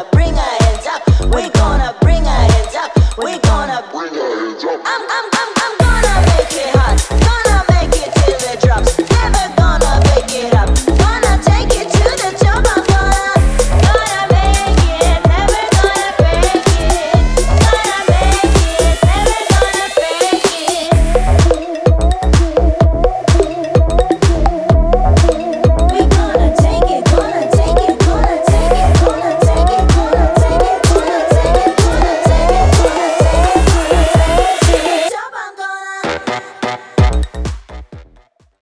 gonna bring our hands up. We gonna bring our hands up. We gonna bring our hands up. I'm, I'm, I'm.